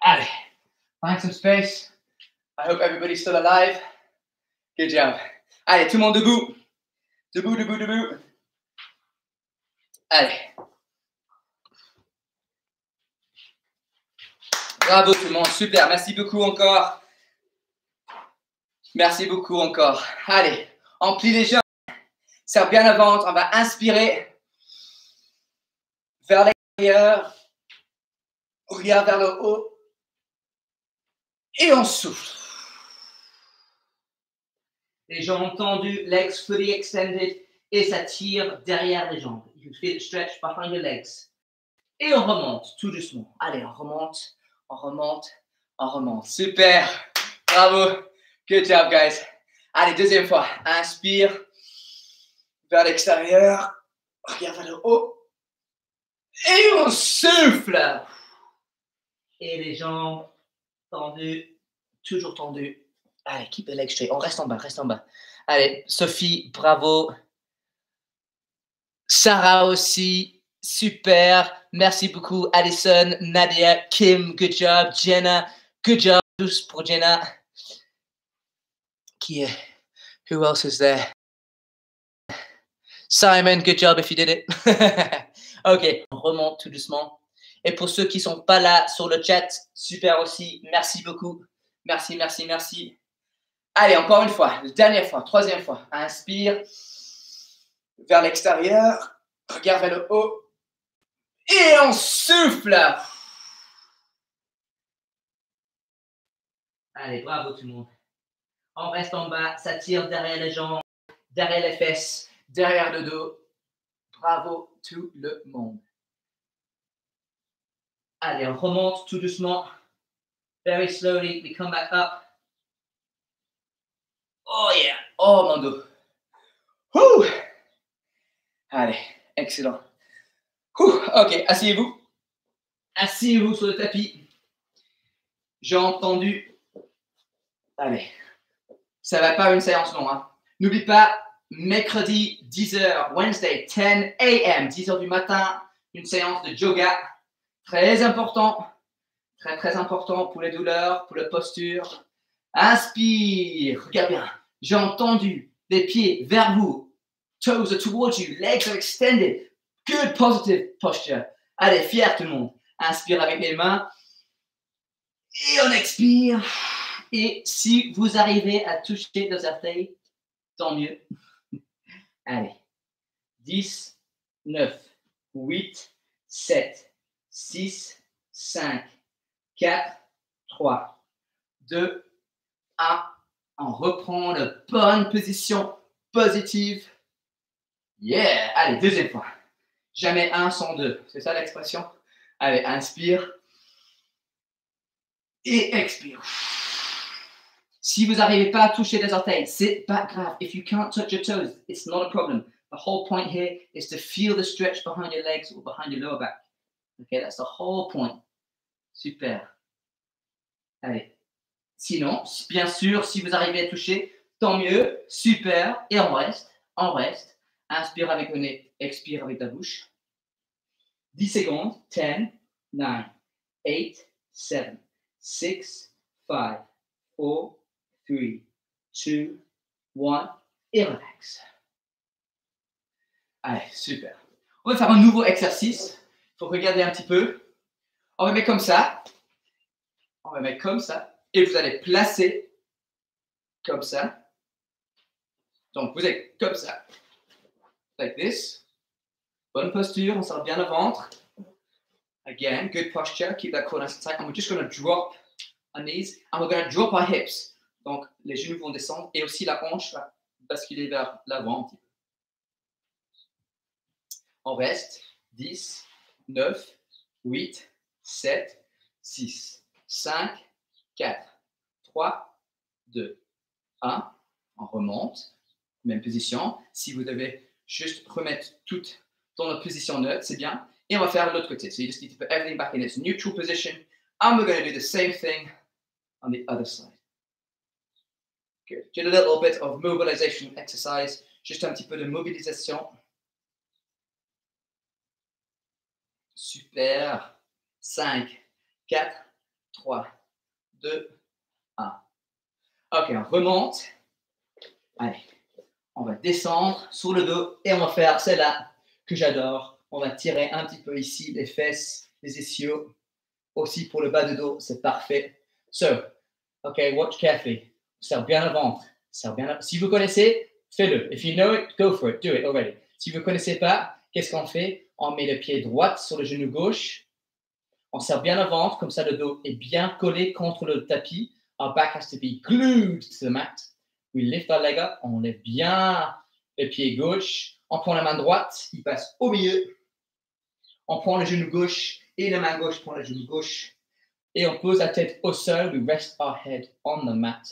Allez. Find some space. I hope everybody's still alive. Good job. Allez, tout le monde debout. Debout, debout, debout. Allez. Bravo tout le monde, super. Merci beaucoup encore. Merci beaucoup encore. Allez, on plie les jambes. Serre bien la ventre. On va inspirer vers l'extérieur. Regarde vers le haut. Et on souffle. Les jambes tendues, legs fully extended. Et ça tire derrière les jambes. You feel stretch behind your legs. Et on remonte tout doucement. Allez, on remonte, on remonte, on remonte. Super. Bravo. Good job, guys. Allez, deuxième fois. Inspire vers l'extérieur. Regarde vers le haut. Et on souffle. Et les jambes tendues, toujours tendues. Allez, keep the legs straight. On reste en bas, reste en bas. Allez, Sophie, bravo. Sarah aussi, super. Merci beaucoup, Alison, Nadia, Kim, good job. Jenna, good job. Tous pour Jenna. Qui est? Who else is there? Simon, good job if you did it. <laughs> ok, on remonte tout doucement. Et pour ceux qui sont pas là sur le chat, super aussi. Merci beaucoup. Merci, merci, merci. Allez, encore une fois, dernière fois, troisième fois. Inspire vers l'extérieur, regarde vers le haut et on souffle. Allez, bravo tout le monde. On reste en bas, ça tire derrière les jambes, derrière les fesses, derrière le dos. Bravo tout le monde. Allez, on remonte tout doucement. Very slowly, we come back up. Oh yeah, oh mon dos. Allez, excellent. ok, asseyez-vous. Asseyez-vous sur le tapis. J'ai entendu. Allez, ça va pas une séance longue. Hein. N'oublie pas, mercredi 10h, Wednesday 10 a.m., 10h du matin, une séance de yoga. Très important. Très, très important pour les douleurs, pour la posture. Inspire. Regarde bien. J'ai entendu les pieds vers vous Toes are towards you. Legs are extended. Good positive posture. Allez, fier tout le monde. Inspire avec les mains. Et on expire. Et si vous arrivez à toucher nos orteils, tant mieux. Allez. 10, 9, 8, 7, 6, 5, 4, 3, 2, 1. On reprend la bonne position positive. Yeah! Allez, deuxième fois. Jamais un sans deux. C'est ça l'expression? Allez, inspire. Et expire. Si vous n'arrivez pas à toucher les orteils, c'est pas grave. If you can't touch your toes, it's not a problem. The whole point here is to feel the stretch behind your legs or behind your lower back. Okay, that's the whole point. Super. Allez. Sinon, bien sûr, si vous arrivez à toucher, tant mieux. Super. Et on reste. On reste. Inspire avec le nez, expire avec ta bouche. 10 secondes. 10, nine, eight, seven, six, five, four, three, two, one, et relax. Allez, super. On va faire un nouveau exercice. Il faut regarder un petit peu. On va mettre comme ça. On va mettre comme ça. Et vous allez placer comme ça. Donc, vous êtes comme ça. Like this. Bonne posture, on sort bien le ventre. Again, good posture. Keep that core nice tight. And we're just going to drop our knees and we're going to drop our hips. Donc, les genoux vont descendre et aussi la hanche va basculer vers l'avant un petit peu. On reste 10, 9, 8, 7, 6, 5, 4, 3, 2, 1. On remonte, même position. Si vous devez juste remettre tout dans la position neutre, c'est bien. Et on va faire l'autre côté. So you just need to put everything back in its neutral position. And we're going to do the same thing on the other side. Good. Just a little bit of mobilization exercise. Juste un petit peu de mobilisation. Super. 5, 4, 3, 2, 1. Ok, on remonte. Allez, on va descendre sur le dos et on va faire celle-là que j'adore. On va tirer un petit peu ici les fesses, les ischios. Aussi pour le bas de dos, c'est parfait. So, ok, watch carefully. Serre bien le ventre. Serre bien Si vous connaissez, faites-le. If you know it, go for it. Do it already. Si vous ne connaissez pas, qu'est-ce qu'on fait? On met le pied droit sur le genou gauche. On serre bien le ventre, comme ça le dos est bien collé contre le tapis. Our back has to be glued to the mat. We lift our leg up. On lève bien le pied gauche. On prend la main droite, il passe au milieu. On prend le genou gauche et la main gauche prend le genou gauche. Et on pose la tête au sol. We rest our head on the mat.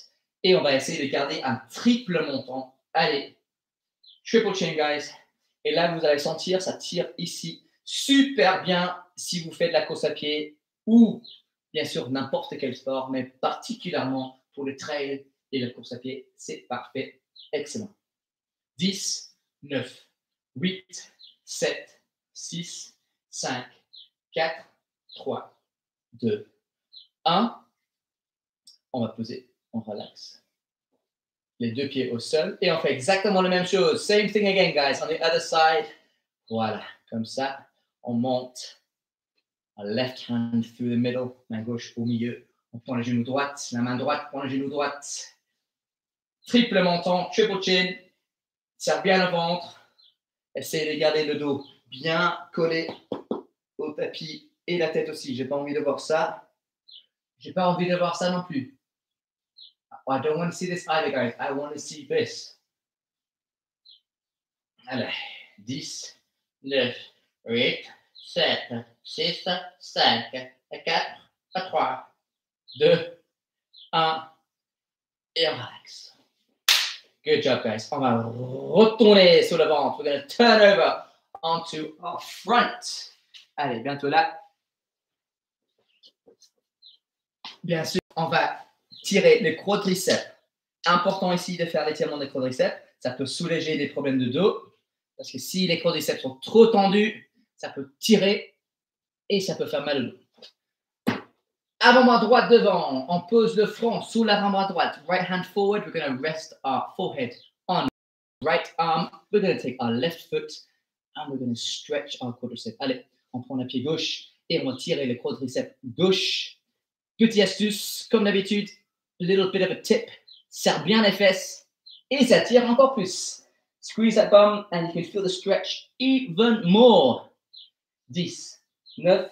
Et on va essayer de garder un triple montant. Allez, triple chain, guys. Et là, vous allez sentir, ça tire ici super bien si vous faites de la course à pied ou bien sûr n'importe quel sport, mais particulièrement pour le trail et la course à pied. C'est parfait. Excellent. 10, 9, 8, 7, 6, 5, 4, 3, 2, 1. On va poser, on relaxe. Les deux pieds au sol et on fait exactement la même chose. Same thing again, guys. On the other side. Voilà, comme ça, on monte. A left hand through the middle, main gauche au milieu. On prend le genou droite, la main droite prend le genou droite. Triple menton, triple chin. Serre bien le ventre. Essayez de garder le dos bien collé au tapis et la tête aussi. J'ai pas envie de voir ça. J'ai pas envie de voir ça non plus. I don't want to see this either, guys. I want to see this. Allez, 10, 9, 8, 7, 6, 5, 4, 3, 2, 1, et on relaxe. Good job, guys. On va retourner sur le ventre. We're going to turn over onto our front. Allez, bientôt là. Bien sûr, on va tirer les quadriceps. Important ici de faire l'étirement des quadriceps. Ça peut soulager des problèmes de dos. Parce que si les quadriceps sont trop tendus, ça peut tirer et ça peut faire mal au dos. Avant-bras droite devant, on pose le front sous l'avant-bras droite. Right hand forward, we're going to rest our forehead on right arm. We're going to take our left foot and we're going to stretch our quadriceps. Allez, on prend le pied gauche et on va tirer le quadriceps gauche. Petite astuce, comme d'habitude, little bit of a tip. Serre bien les fesses et ça tire encore plus. Squeeze that bum and you can feel the stretch even more. 10, 9,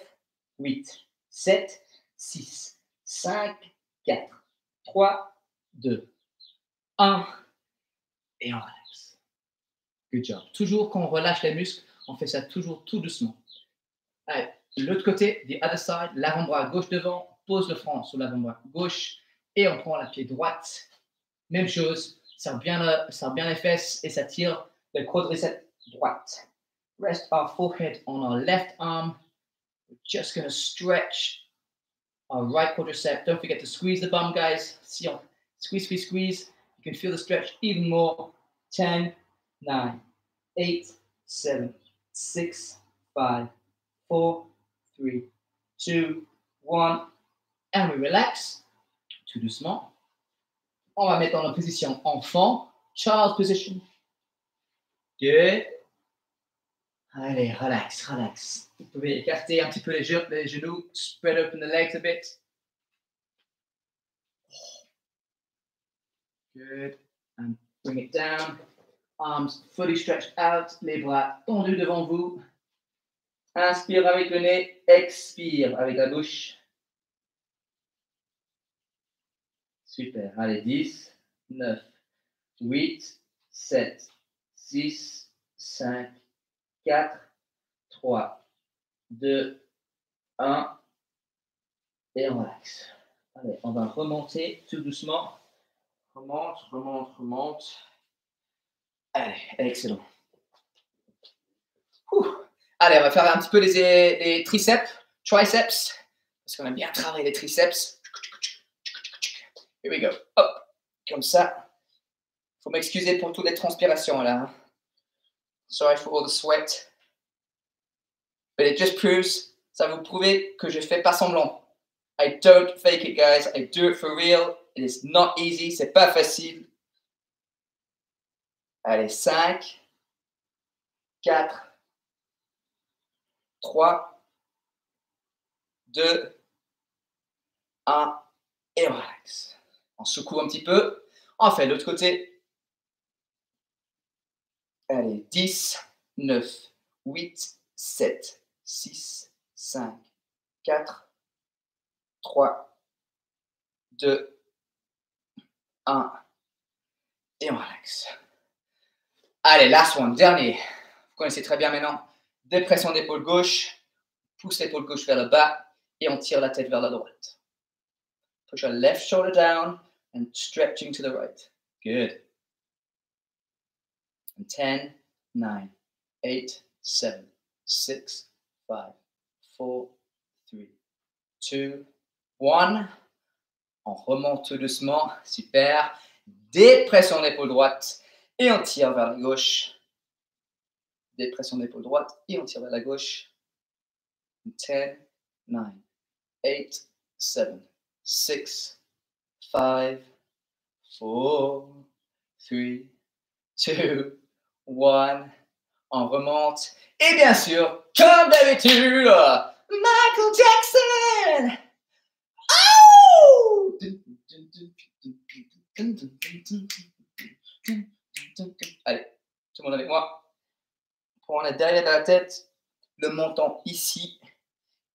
8, 7, 6, 5, 4, 3, 2, 1. Et on relaxe. Good job. Toujours quand on relâche les muscles, on fait ça toujours tout doucement. Allez, l'autre côté, the other side, l'avant-bras gauche devant, pose le front sur l'avant-bras gauche et on prend la pied droite. Même chose, serre bien, serre bien les fesses et ça tire le quadriceps droite. Rest our forehead on our left arm. We're just going to stretch our right quadricep. Don't forget to squeeze the bum, guys. Squeeze, squeeze, squeeze. You can feel the stretch even more. 10, 9, 8, 7, 6, 5, 4, 3, two, one. And we relax. Tout doucement. On va mettre dans la position enfant, child position. Good. Allez, relax, relax. Vous pouvez écarter un petit peu les, genoux, spread open the legs a bit. Good. And bring it down. Arms fully stretched out, les bras tendus devant vous. Inspire avec le nez, expire avec la bouche. Super. Allez, 10, 9, 8, 7, 6, 5, 4, 3, 2, 1. Et on relaxe. Allez, on va remonter tout doucement. Remonte, remonte, remonte. Allez, excellent. Allez, on va faire un petit peu les, triceps, triceps, parce qu'on a bien travaillé les triceps. Here we go. Hop, comme ça. Faut m'excuser pour toutes les transpirations là. Sorry for all the sweat. But it just proves, ça vous prouver que je fais pas semblant. I don't fake it, guys. I do it for real. It is not easy. C'est pas facile. Allez, 5, 4, 3, 2, 1 et relax. On secoue un petit peu. On fait l'autre côté. Allez, 10, 9, 8, 7, 6, 5, 4, 3, 2, 1. Et on relaxe. Allez, last one, dernier. Vous connaissez très bien maintenant. Dépression d'épaule gauche. Pousse l'épaule gauche vers le bas et on tire la tête vers la droite. Push your left shoulder down and stretching to the right. Good. And 10, 9, 8, 7, 6, 5, 4, 3, 2, 1. On remonte tout doucement. Super. Dépression d'épaule droite et on tire vers la gauche. Dépression d'épaule droite et on tire vers la gauche. 10, 9, 8, 7, 6, 5, 4, 3, 2, 1. On remonte. Et bien sûr, comme d'habitude, Michael Jackson! Oh! Allez, tout le monde avec moi. Prends derrière de la tête, le menton ici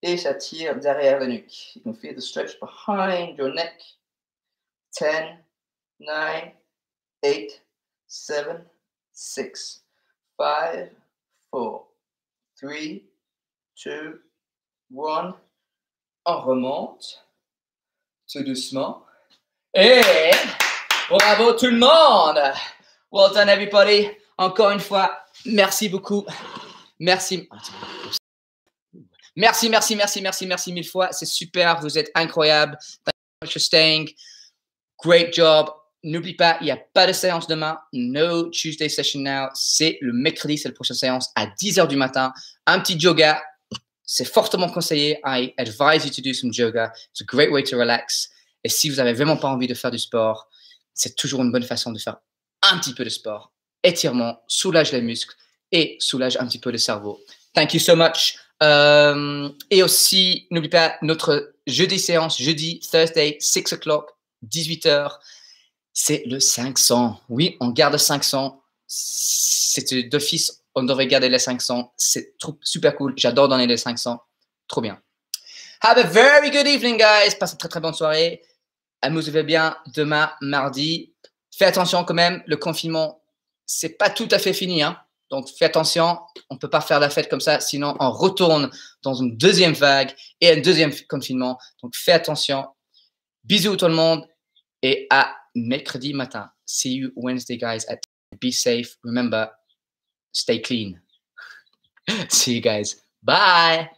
et ça tire derrière la nuque. You can feel the stretch behind your neck. 10, 9, 8, 7, 6, 5, 4, 3, 2, 1. On remonte tout doucement. Et bravo tout le monde! Well done everybody. Encore une fois, merci beaucoup. Merci. Merci, merci, merci, merci, merci mille fois. C'est super. Vous êtes incroyable. Thank you for staying. Great job. N'oublie pas, il n'y a pas de séance demain. No Tuesday session now. C'est le mercredi, c'est la prochaine séance à 10h du matin. Un petit yoga. C'est fortement conseillé. I advise you to do some yoga. It's a great way to relax. Et si vous n'avez vraiment pas envie de faire du sport, c'est toujours une bonne façon de faire un petit peu de sport. Étirement, soulage les muscles et soulage un petit peu le cerveau. Thank you so much. Euh, et aussi, n'oublie pas notre jeudi séance, jeudi, Thursday, 6 o'clock, 18h. C'est le 500. Oui, on garde 500. C'est d'office, on devrait garder les 500. C'est super cool. J'adore donner les 500. Trop bien. Have a very good evening, guys. Passez une très très bonne soirée. Amusez-vous bien demain, mardi. Fais attention quand même, le confinement, c'est pas tout à fait fini. Hein. Donc, fais attention, on peut pas faire la fête comme ça, sinon on retourne dans une deuxième vague et un deuxième confinement. Donc, fais attention. Bisous tout le monde et à mercredi matin. See you Wednesday, guys. At be safe. Remember, stay clean. <laughs> See you guys. Bye.